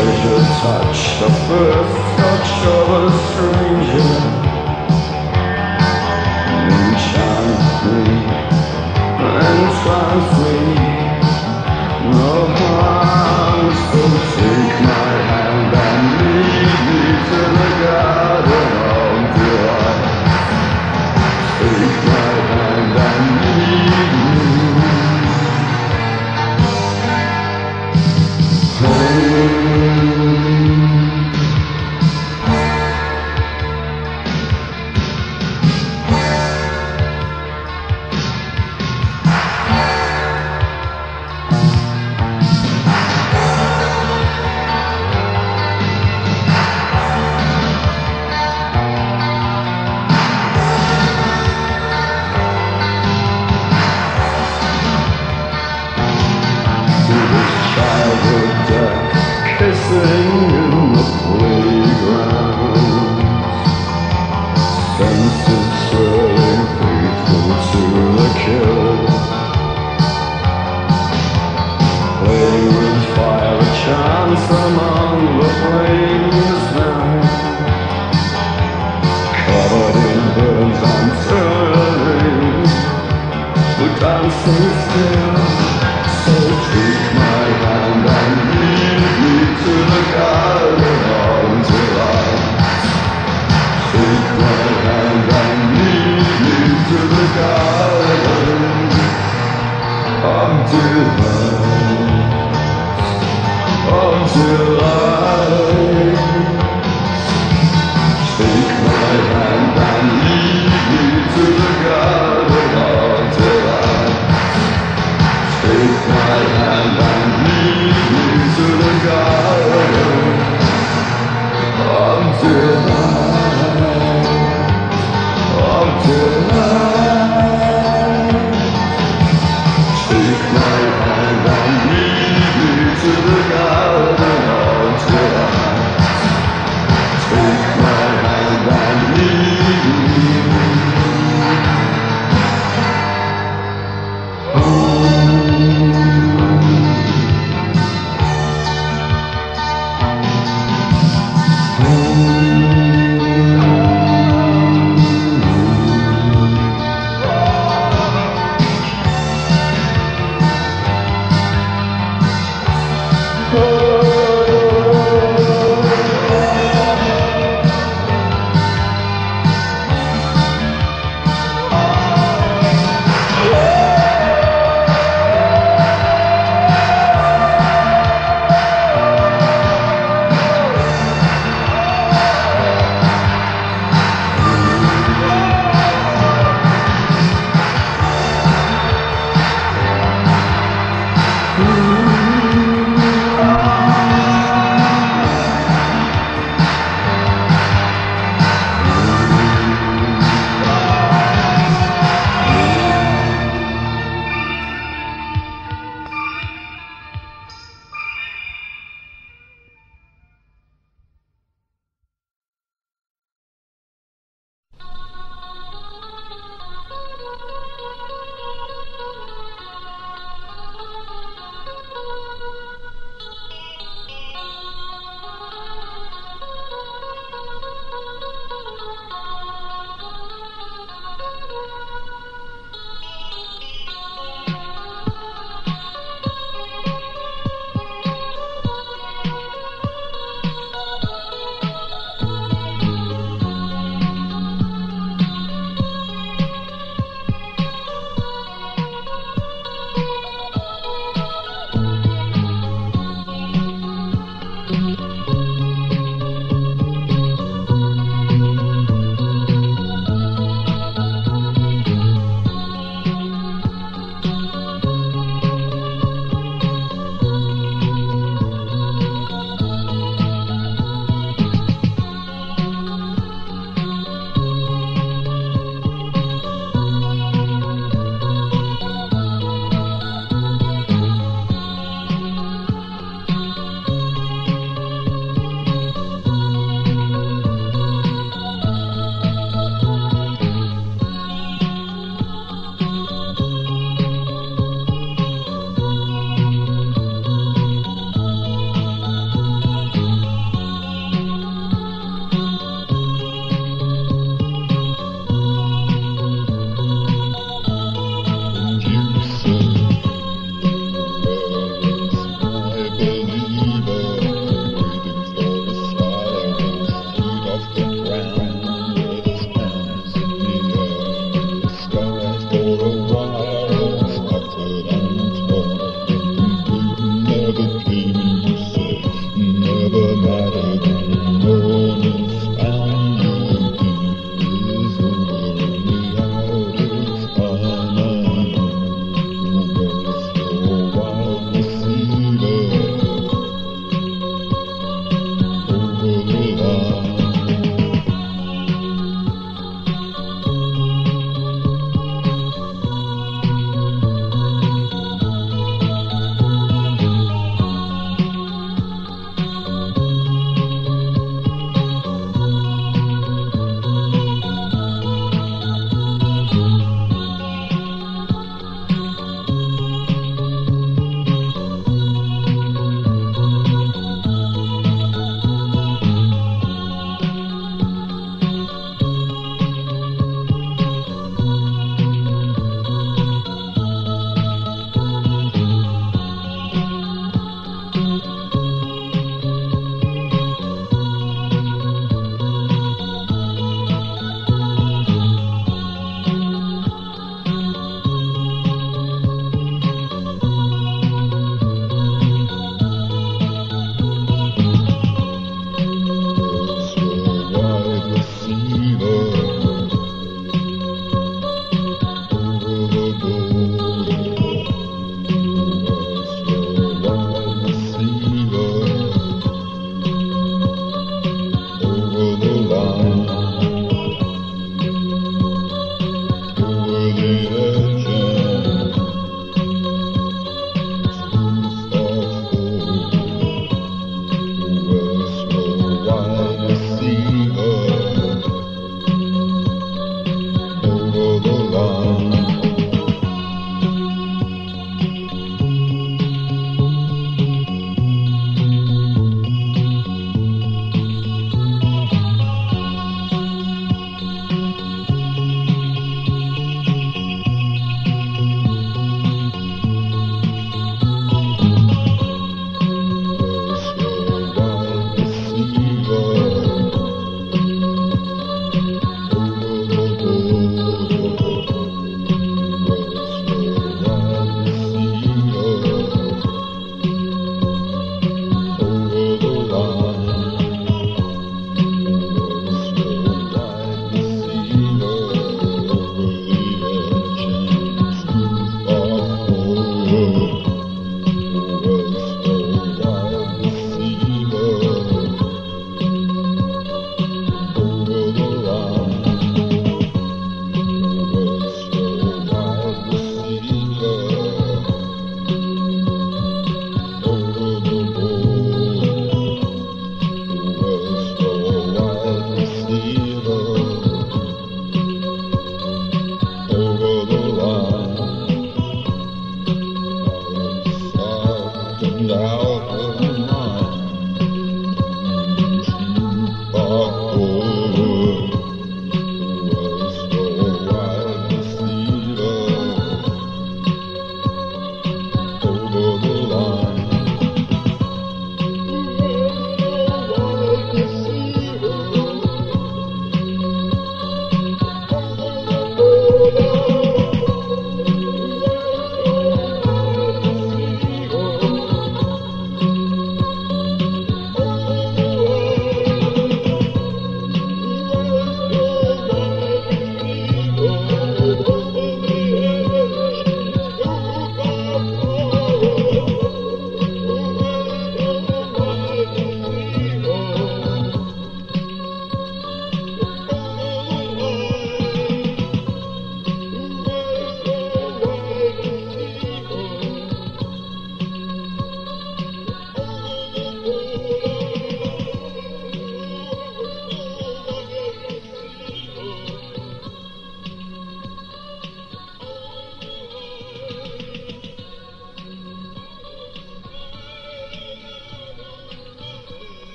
pleasure touch, the first touch of a stranger. Enchant me and transform.